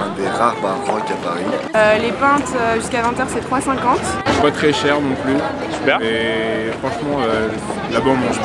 un des rares bars rock à Paris. Euh, les pintes euh, jusqu'à 20h c'est 3,50. Pas très cher non plus. Super. Et franchement, euh, là-bas on mange